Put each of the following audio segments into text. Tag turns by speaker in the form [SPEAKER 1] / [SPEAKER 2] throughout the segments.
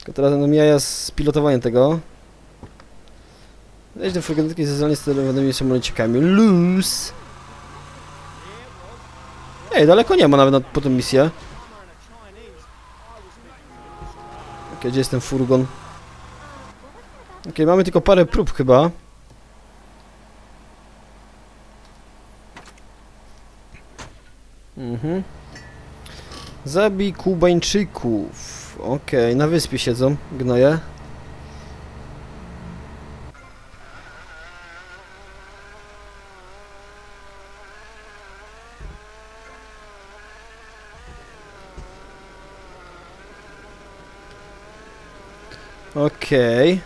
[SPEAKER 1] Tylko teraz no jaja z pilotowaniem tego. Weź do furgonetki z zdalnie sterowanymi samolocikami. Luz! Ej, daleko nie ma nawet na, po tą misję. Okej, gdzie jest ten furgon? Okej, mamy tylko parę prób chyba. Mhm. Zabij Kubańczyków. Okej, na wyspie siedzą gnoje. Okej.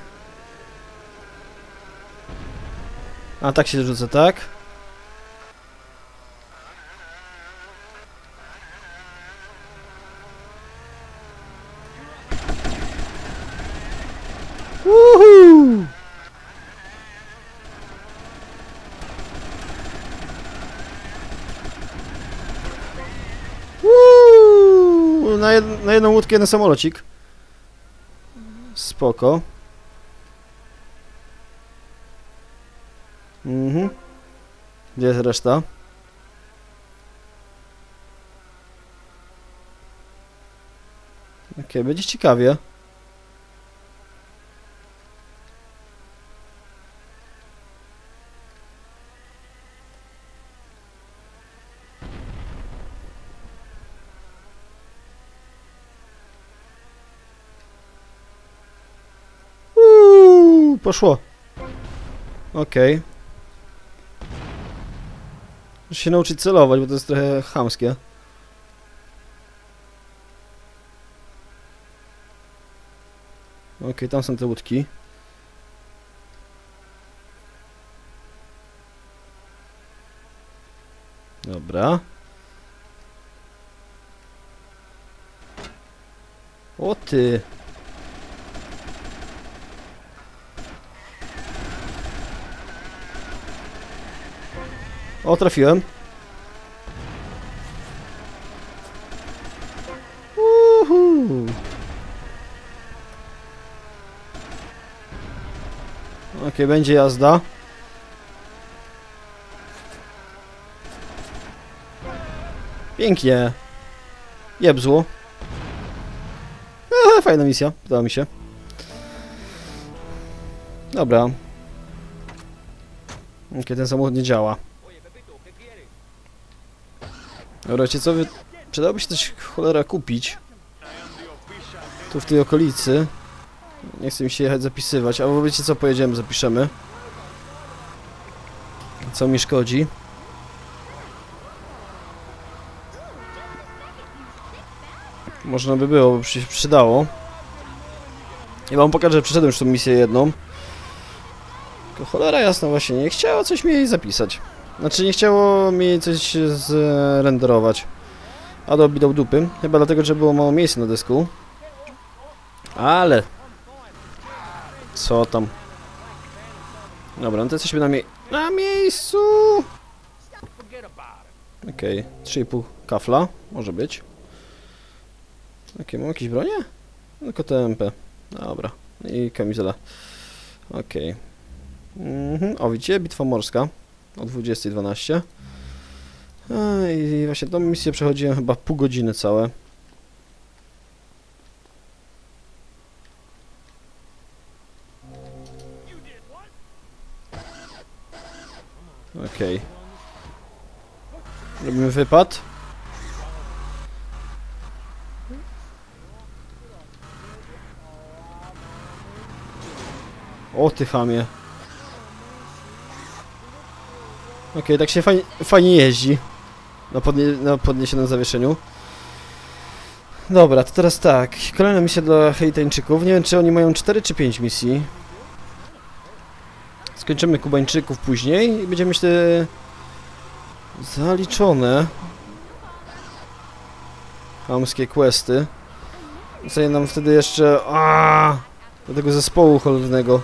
[SPEAKER 1] A tak się rzuca, tak? Woohoo! Woo! Na, jed na jedną łódkę jeden samolocik. Spoko. Mhm. Gdzie jest reszta? Okej, będzie ciekawie. Poszło. Okej. Muszę się nauczyć celować, bo to jest trochę chamskie. Okej, tam są te łódki. Dobra. O ty. O, trafiłem. Uhu. Okej, będzie jazda. Pięknie. Jebzło. Eee, fajna misja, podoba mi się. Dobra. Okej, ten samochód nie działa. Dobra, co, przydałoby się coś cholera kupić. Tu w tej okolicy. Nie chcę mi się jechać zapisywać, albo wiecie co, pojedziemy, zapiszemy. Co mi szkodzi. Można by było, by się przydało. Ja wam pokażę, że przeszedłem już tą misję jedną. Tylko cholera jasna właśnie, nie chciało coś mi zapisać. Znaczy nie chciało mi coś zrenderować. Adobe dał dupy. Chyba dlatego, że było mało miejsca na dysku. Ale... Co tam? Dobra, no to jesteśmy na, mie na miejscu! Okej, okay. 3,5 kafla. Może być. Okej, mam jakieś bronie? Tylko TMP. Dobra. I kamizela. Okej. Mhm. O, widzicie? Bitwa morska. O 20.12. A, I właśnie tą misję przechodziłem chyba pół godziny całe. Okej. Okay. Robimy wypad. O ty chamie. Okej, okay, tak się fajnie, fajnie jeździ. Na, podnie, na podniesionym zawieszeniu. Dobra, to teraz tak. Kolejna misja dla Haitańczyków. Nie wiem, czy oni mają 4 czy 5 misji. Skończymy Kubańczyków później i będziemy myślę zaliczone. Hamskie questy. Co nam wtedy jeszcze... Aaaa, do tego zespołu cholernego.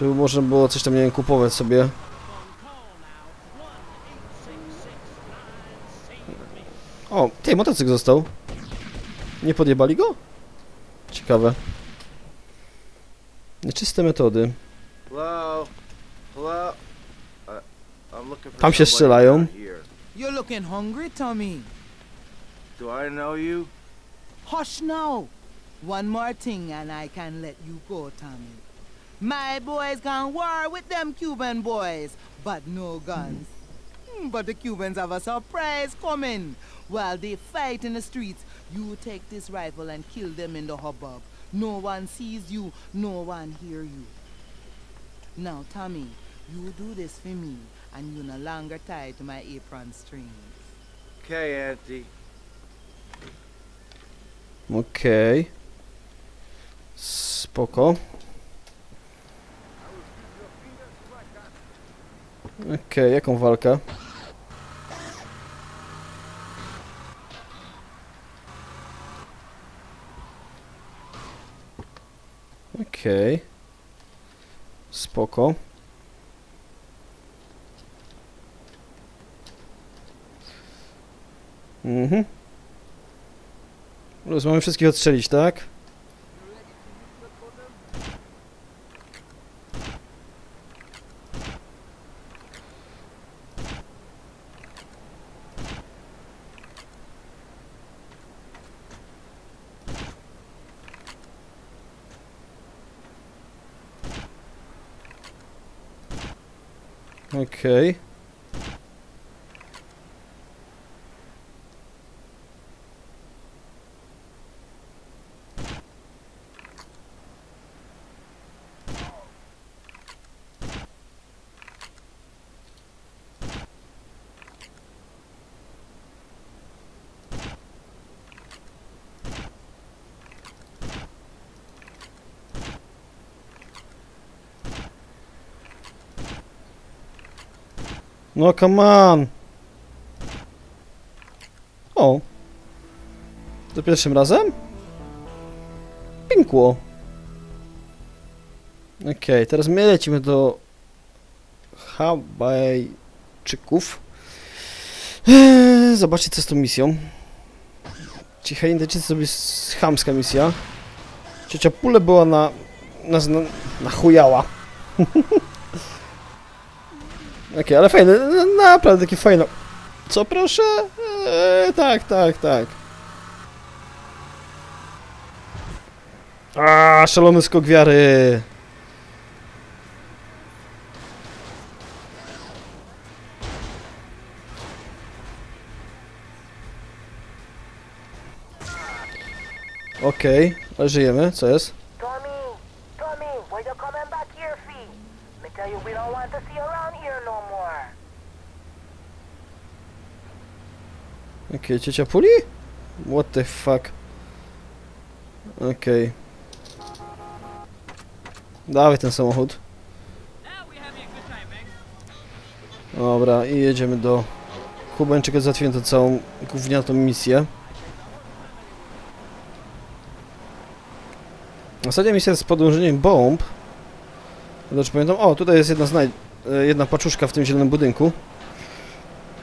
[SPEAKER 1] Żeby można było coś tam, nie wiem, kupować sobie. O, ty, motocykl został. Nie podjebali go? Ciekawe. Nieczyste metody.
[SPEAKER 2] Hello? Hello? For
[SPEAKER 1] Tam się strzelają.
[SPEAKER 3] You're looking hungry, Tommy.
[SPEAKER 2] Do I know you?
[SPEAKER 3] Hush now. One more thing and I can let you go, Tommy. My boys can war with them Cuban boys, but no guns. Hmm, But the Cubans have a surprise coming. While they fight in the streets, you take this rifle and kill them in the hubbub. No one sees you, no one hear you. Now, Tommy, you do this for me, and you no longer tied to my apron strings.
[SPEAKER 2] Okay, Auntie.
[SPEAKER 1] Okej. Spoko. Okej, jaką walkę? Okej. Spoko. Mhm. Mamy wszystkich odstrzelić, tak? Okej. No come on! O! Za pierwszym razem? Piękło. Okej, teraz my lecimy do Hawajczyków. Eee, Zobaczcie co z tą misją. Ci Haindyjczycy sobie chamska misja. Ciocia Pule była na... nas na, na chujała. Okej, ale fajne, n- naprawdę takie fajne. Co proszę? Eee, tak, tak, tak. A, szalony skok wiary. Okej, ale żyjemy, co jest?
[SPEAKER 4] Tommy, Tommy, why you coming back here, fee? Me tell you we don't want to see you around here no more.
[SPEAKER 1] Okej, ciocia Puli? What the fuck? Okej. Dawaj ten samochód. Dobra, i jedziemy do Kubańczyka, załatwiłem tę całą gówniatą misję. Ostatnia misja z podążeniem bomb. Znaczy pamiętam, o tutaj jest jedna e, jedna paczuszka w tym zielonym budynku.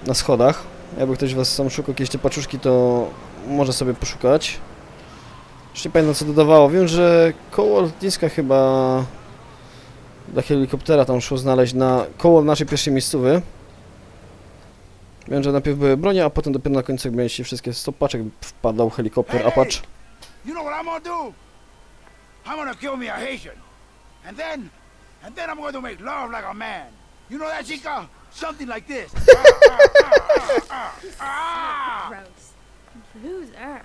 [SPEAKER 1] Na schodach. Jakby ktoś was sam szukał jakieś te paczuszki, to może sobie poszukać. Już nie pamiętam co dodawało. Wiem, że koło lotniska chyba dla helikoptera tam szło znaleźć na koło naszej pierwszej miejscowy. Wiem, że najpierw były bronie, a potem dopiero na końcu mieliście wszystkie 100 paczek wpadał helikopter Apache.
[SPEAKER 5] You know what I'm gonna do? I'm gonna kill me a Haitian. And then, and then I'm going to make love like a man. You know that, chica? Something like this.
[SPEAKER 6] Gross. Loser.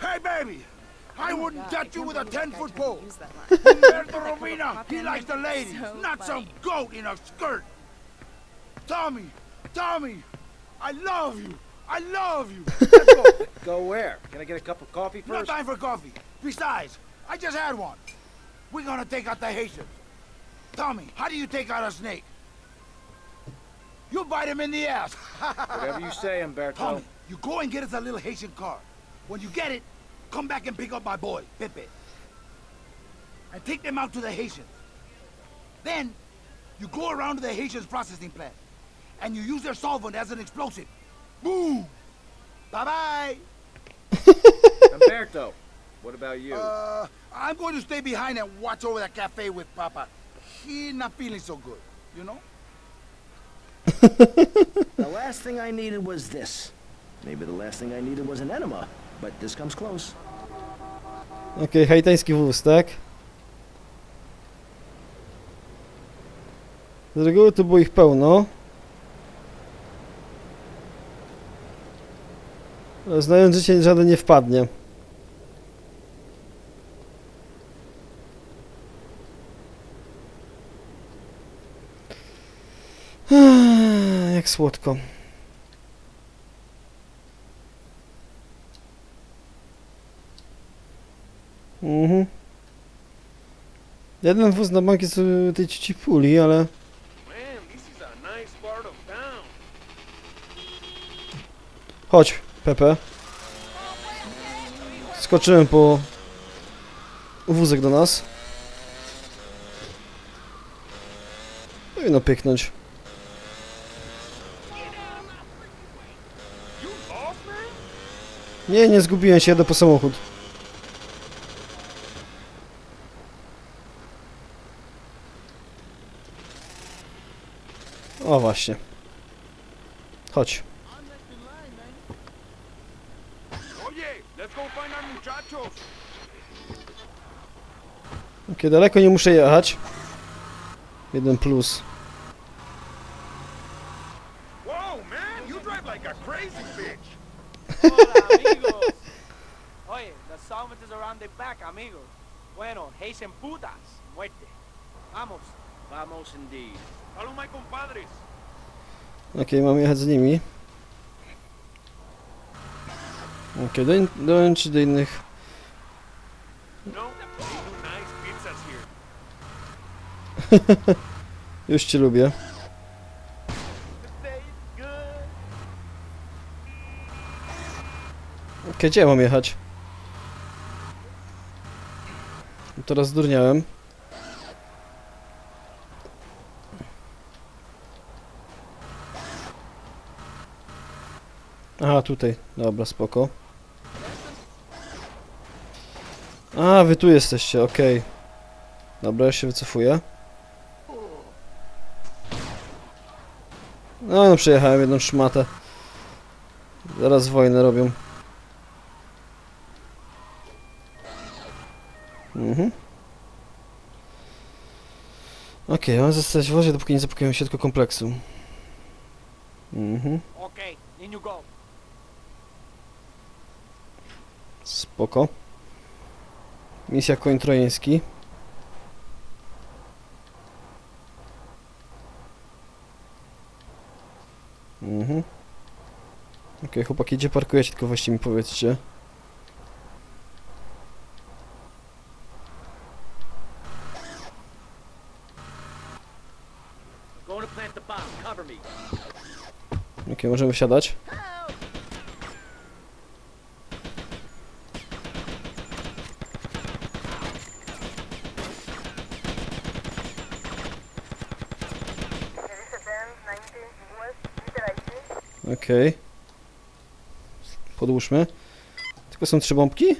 [SPEAKER 5] Hey, baby! I wouldn't touch you with a 10-foot pole.
[SPEAKER 3] Use.
[SPEAKER 5] Humberto Robina, he likes the ladies,
[SPEAKER 6] So
[SPEAKER 5] not some goat in a skirt. Tommy, Tommy, I love you. I love you. Let's go.
[SPEAKER 2] Go where? Can I get a cup of coffee
[SPEAKER 5] No
[SPEAKER 2] first?
[SPEAKER 5] time for coffee. Besides, I just had one. We're gonna take out the Haitians. Tommy, how do you take out a snake? You bite him in the ass.
[SPEAKER 2] Whatever you say, Umberto.
[SPEAKER 5] Tommy, you go and get us a little Haitian car. When you get it, come back and pick up my boy, Pepe. And take them out to the Haitians. Then, you go around to the Haitians processing plant. And you use their solvent as an explosive. Boom! Bye-bye!
[SPEAKER 2] Umberto, what about you?
[SPEAKER 5] Uh, I'm going to stay behind and watch over that cafe with Papa. He not feeling so good, you know?
[SPEAKER 7] The last thing I needed was this. Maybe the last thing I needed was an enema, but this comes close.
[SPEAKER 1] Okej, haitański wóz, tak? Z reguły tu było ich pełno. Znając życie, żaden nie wpadnie. Jak słodko. Mhm. Jeden wóz na bank jest y, tej ci puli, ale... Chodź, Pepe. Skoczyłem po wózek do nas. Powinno pyknąć. Nie, nie zgubiłem się, jadę po samochód. O właśnie. Chodź. Okej, daleko nie muszę jechać. Jeden plus.
[SPEAKER 8] Whoa, man, you drive like a crazy bitch.
[SPEAKER 9] Hola, amigos. Oye, the the back, amigos. Bueno, Haitian putas, muerte. Vamos.
[SPEAKER 2] Vamos indeed.
[SPEAKER 8] Follow my compadres.
[SPEAKER 1] Okej, mam jechać z nimi. Okej, okay, dołączyć do innych.
[SPEAKER 8] No, they do pizzas here.
[SPEAKER 1] Już cię lubię. Okej, gdzie ja mam jechać? Teraz zdurniałem. Aha, tutaj. Dobra, spoko. A, wy tu jesteście, okej. Dobra, ja się wycofuję. No, no przejechałem jedną szmatę. Zaraz wojnę robią. Okej, mam zostać w wozie, dopóki nie zapokoją się tylko kompleksu. Mhm.
[SPEAKER 9] Okay, in you go.
[SPEAKER 1] Spoko. Misja koń trojański. Mhm. Okej, chłopaki, gdzie parkujecie? Tylko właściwie mi powiedzcie.
[SPEAKER 7] Going to plant the bomb. Cover me.
[SPEAKER 1] Okej, możemy wsiadać. Okej. Podłóżmy. Tylko są trzy bombki?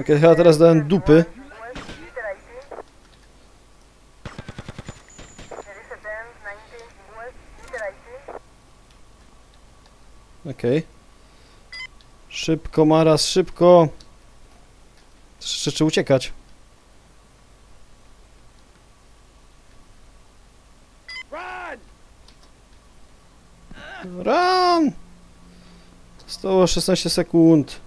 [SPEAKER 1] Okej, chyba teraz dałem dupy. Okej. Szybko, Maras, szybko! Jeszcze trzeba uciekać.
[SPEAKER 8] Run!
[SPEAKER 1] Run! Zostało 16 sekund.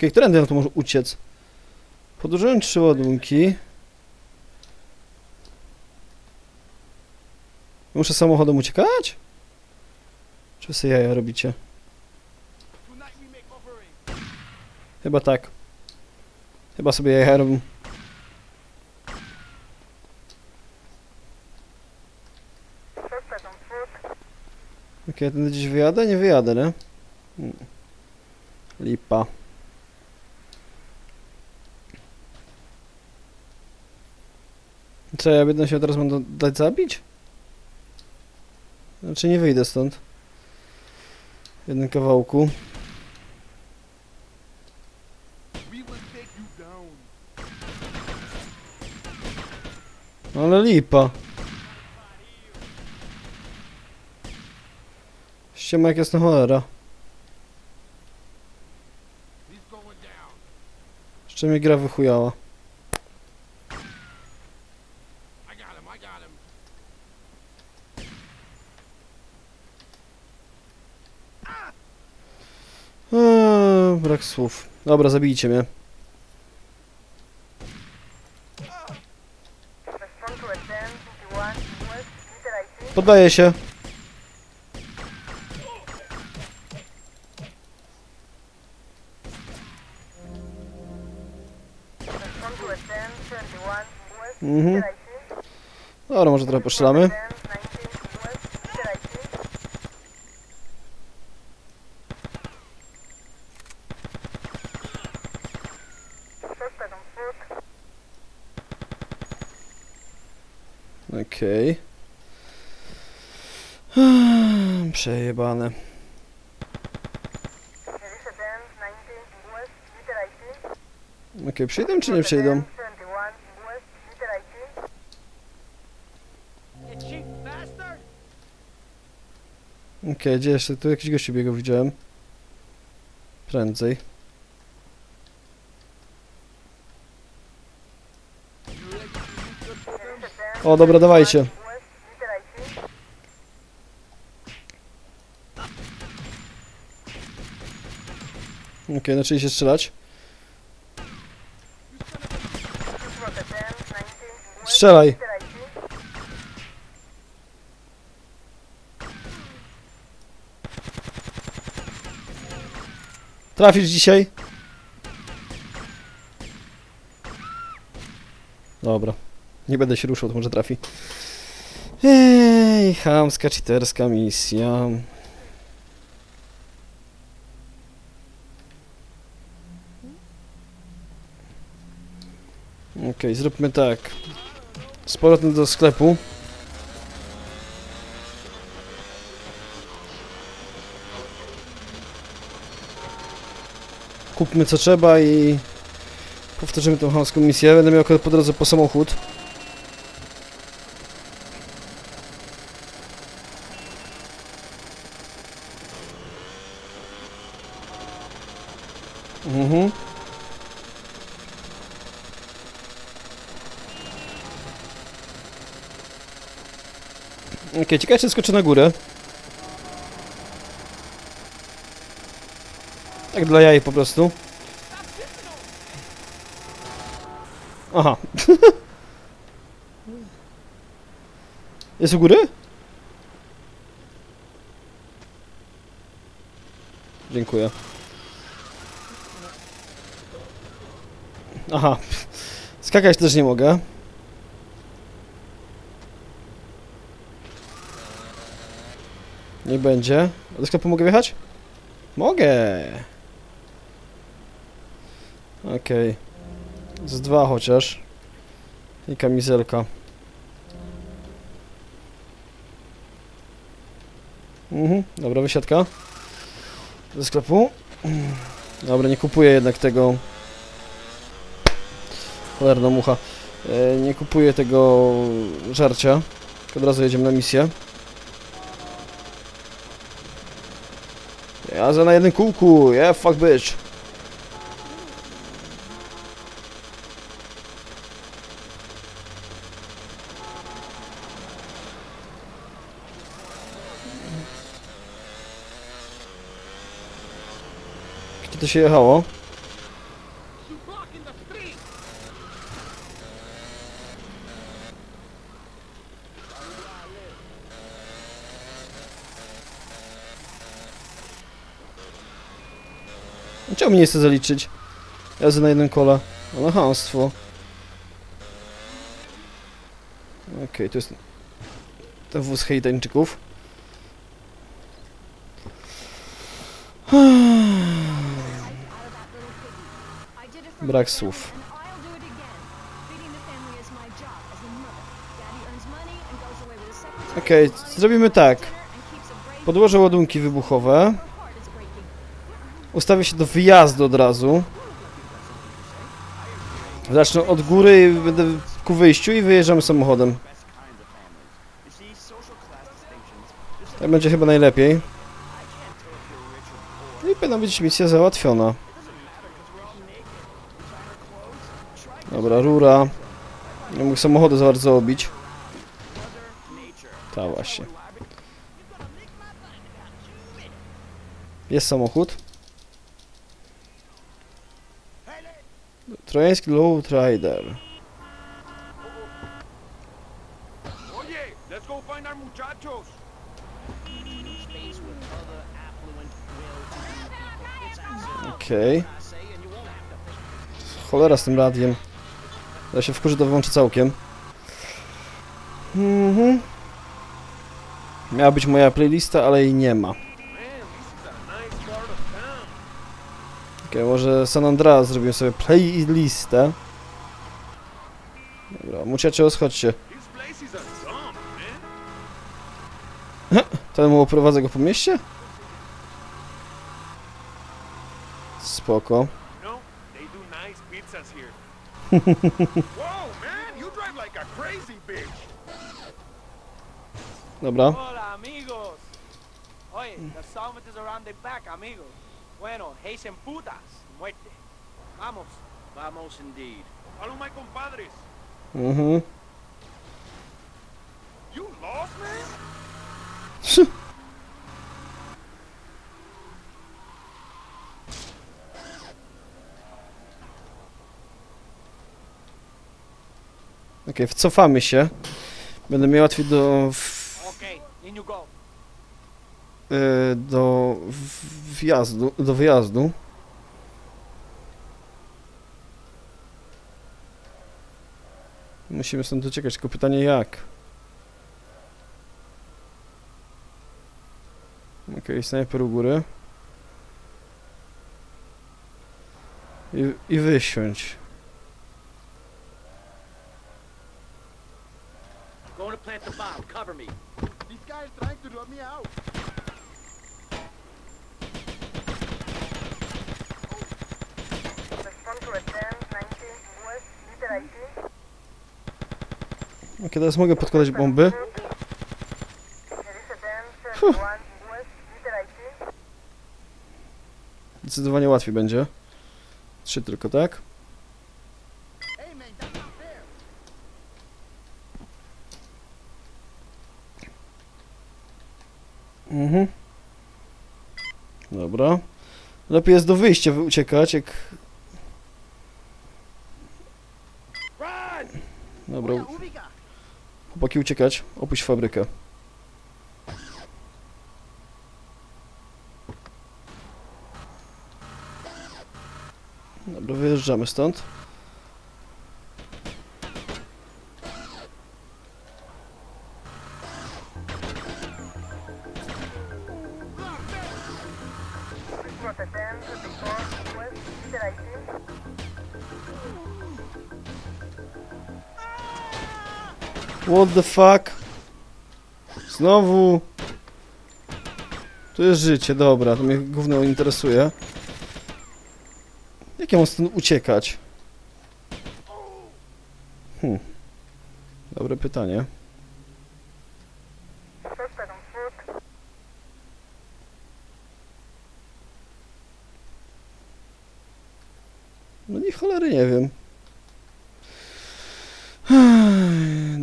[SPEAKER 1] Okej, którędy na to może uciec? Podróżując trzy ładunki. Muszę samochodem uciekać? Czy sobie jaja robicie? Chyba tak. Chyba sobie jaja robię. Ok, Okej, ten gdzieś wyjadę? Nie wyjadę, nie? Mm. Lipa. Co, ja będę się teraz mam dać zabić? Znaczy nie wyjdę stąd. W jednym kawałku. Ale lipa. Ściema jak jasna cholera. Jeszcze mnie gra wychujała.
[SPEAKER 8] I got him, I got him.
[SPEAKER 1] Eee, brak słów. Dobra, zabijcie mnie.
[SPEAKER 4] Respond to a 1051 West, Peter I see.
[SPEAKER 1] Poddaję się.
[SPEAKER 4] Respond to a 1021 West,
[SPEAKER 1] Mhm. Dobra, może trochę postrzelamy. Okej. Przejebane.
[SPEAKER 4] There is a 1019 West, Peter I see.
[SPEAKER 1] Okej, przyjdą czy nie przyjdą?
[SPEAKER 4] 1071 West, Peter I see.
[SPEAKER 9] You cheap bastard!
[SPEAKER 1] Okej, gdzie jeszcze? Tu jakiś gościu biegał, widziałem. Prędzej. O, dobra, dawajcie. Okej, zaczęli się strzelać.
[SPEAKER 4] This was a 1019 West,
[SPEAKER 1] Strzelaj! Trafisz dzisiaj? Dobra. Nie będę się ruszał, to może trafi. Ej, chamska, cheaterska misja. Okej, zróbmy tak. Z powrotem do sklepu. Kupmy co trzeba i powtórzymy tą chamską misję. Będę miał po drodze po samochód. Mhm. Okej, ciekawe czy skoczę na górę. Tak dla jaj po prostu. Aha. Jest u góry? Dziękuję. Aha. Skakać też nie mogę. Nie będzie. Do sklepu mogę wjechać? Mogę. Okej. Z dwa chociaż. I kamizelka. Mhm, dobra, wysiadka. Do sklepu. Dobra, nie kupuję jednak tego... Cholerna mucha. E, nie kupuję tego żarcia. Od razu jedziemy na misję. Jazda na jednym kółku, yeah, fuck bitch. Gdzie to się jechało? Czemu mnie nie chce zaliczyć? Jazdę na jednym kole. No chamstwo. Okej, to jest ten wóz hejtańczyków. Brak słów. Okej, zrobimy tak. Podłożę ładunki wybuchowe. Ustawię się do wyjazdu od razu. Zacznę od góry i będę ku wyjściu i wyjeżdżamy samochodem. Tak będzie chyba najlepiej. No I powinna być misja załatwiona. Dobra, rura. Nie mógł samochody za bardzo obić. Ta właśnie. Jest samochód. Trojański
[SPEAKER 8] our muchachos.
[SPEAKER 1] Okej. Cholera z tym radiem. Ja się wkurzy, to wyłączę całkiem. Mhm. Miała być moja playlista, ale jej nie ma.
[SPEAKER 8] Man, this is a nice part of
[SPEAKER 1] może San Andreas zrobimy sobie playlistę. Dobra, muchachos, chodźcie.
[SPEAKER 8] This place is a dump, man.
[SPEAKER 1] Ten mu oprowadzę go po mieście? Spoko. Dobra.
[SPEAKER 9] Bueno, Haitian putas, muerte. Vamos.
[SPEAKER 2] Vamos indeed.
[SPEAKER 8] My compadres.
[SPEAKER 1] Mhm.
[SPEAKER 8] You lost, man?
[SPEAKER 1] Okej, wcofamy się. Będę miał łatwiej do... W,
[SPEAKER 9] Okay, in you go.
[SPEAKER 1] e, do w- wjazdu, do wyjazdu. Musimy stąd dociekać, tylko pytanie jak. Okej, snajper u góry. I, I wysiąść.
[SPEAKER 2] Going to plant the bomb. Cover me.
[SPEAKER 1] Okej, teraz mogę podkładać bomby.
[SPEAKER 4] There is a 10, 31, West, Liter IT.
[SPEAKER 1] Zdecydowanie łatwiej będzie. Trzy tylko, tak? Mhm. Dobra. Lepiej jest do wyjścia wy- uciekać, jak... Dobra. Chłopaki uciekać. Opuść fabrykę. Dobra, wyjeżdżamy stąd.
[SPEAKER 4] Respond to 10,
[SPEAKER 1] What the fuck? Znowu. Tu jest życie, dobra, to mnie gówno interesuje. Jak ja mam stąd uciekać? Hmm. Dobre pytanie. No ni cholery nie wiem.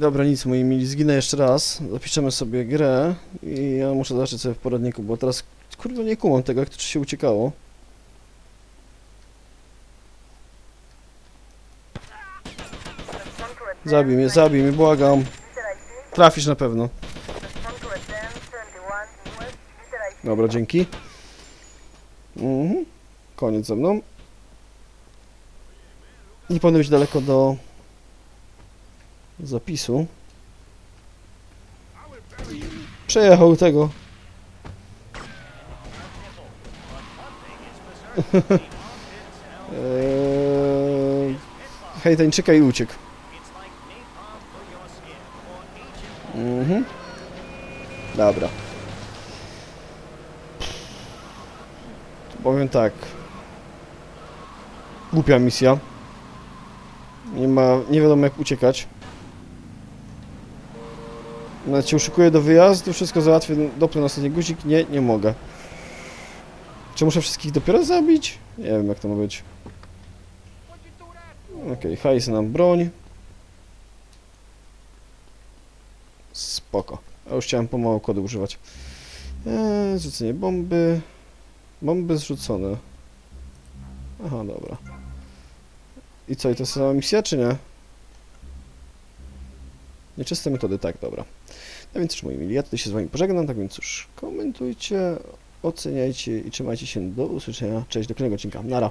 [SPEAKER 1] Dobra, nic moi mili, zginę jeszcze raz. Zapiszemy sobie grę i ja muszę zobaczyć sobie w poradniku, bo teraz kurwa nie kumam tego, jak to się uciekało.
[SPEAKER 4] Respond to a 10,
[SPEAKER 1] Zabij mnie, zabij mnie, błagam. Trafisz na pewno.
[SPEAKER 4] Respond to a 10, 71, West, Liter IT.
[SPEAKER 1] Dobra, dzięki. Mhm. Koniec ze mną. Nie powinno być daleko do zapisu. Przejechał tego. eee, hejtańczyka i uciekł. Mhm. Dobra. Powiem tak. Głupia misja. Nie ma, nie wiadomo jak uciekać. Nawet się uszykuję do wyjazdu, wszystko załatwię, dopnę na ostatni guzik. Nie, nie mogę. Czy muszę wszystkich dopiero zabić? Nie wiem jak to ma być. Okej, okay, hajs nam broń. Spoko. Ja już chciałem pomału kody używać. Eee, zrzucenie bomby. Bomby zrzucone. Aha, dobra. I co, i to sama misja, czy nie? Nieczyste metody, tak, dobra. No więc, cóż, moi mili, ja tutaj się z wami pożegnam, tak więc cóż, komentujcie, oceniajcie i trzymajcie się do usłyszenia. Cześć, do kolejnego odcinka. Nara.